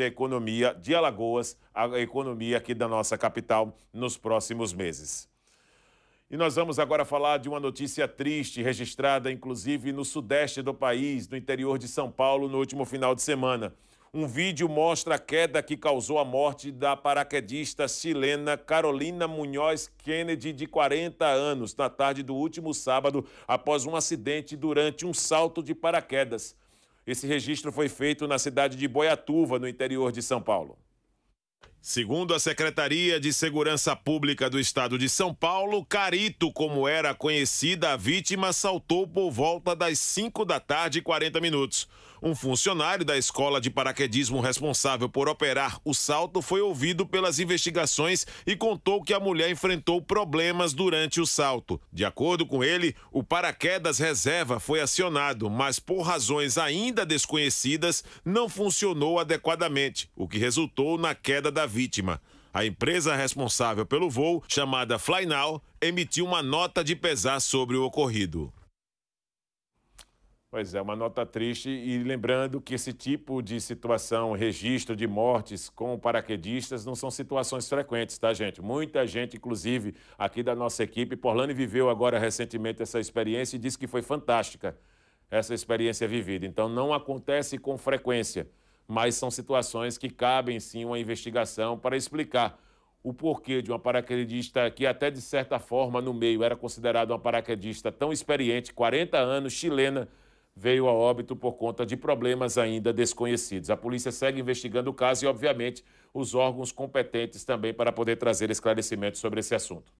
a economia de Alagoas, a economia aqui da nossa capital nos próximos meses. E nós vamos agora falar de uma notícia triste, registrada inclusive no sudeste do país, no interior de São Paulo, no último final de semana. Um vídeo mostra a queda que causou a morte da paraquedista chilena Carolina Munhoz Kennedy, de 40 anos, na tarde do último sábado, após um acidente durante um salto de paraquedas. Esse registro foi feito na cidade de Boiatuva, no interior de São Paulo. Segundo a Secretaria de Segurança Pública do Estado de São Paulo, Carito, como era conhecida, a vítima saltou por volta das 5 da tarde e 40 minutos. Um funcionário da escola de paraquedismo responsável por operar o salto foi ouvido pelas investigações e contou que a mulher enfrentou problemas durante o salto. De acordo com ele, o paraquedas reserva foi acionado, mas por razões ainda desconhecidas não funcionou adequadamente, o que resultou na queda da vítima. A empresa responsável pelo voo, chamada FlyNow, emitiu uma nota de pesar sobre o ocorrido. Pois é, uma nota triste e lembrando que esse tipo de situação, registro de mortes com paraquedistas, não são situações frequentes, tá, gente? Muita gente, inclusive aqui da nossa equipe, Porlane viveu agora recentemente essa experiência e disse que foi fantástica essa experiência vivida. Então, não acontece com frequência, mas são situações que cabem sim uma investigação para explicar o porquê de uma paraquedista que até de certa forma no meio era considerada uma paraquedista tão experiente, 40 anos, chilena, veio a óbito por conta de problemas ainda desconhecidos. A polícia segue investigando o caso e, obviamente, os órgãos competentes também para poder trazer esclarecimentos sobre esse assunto.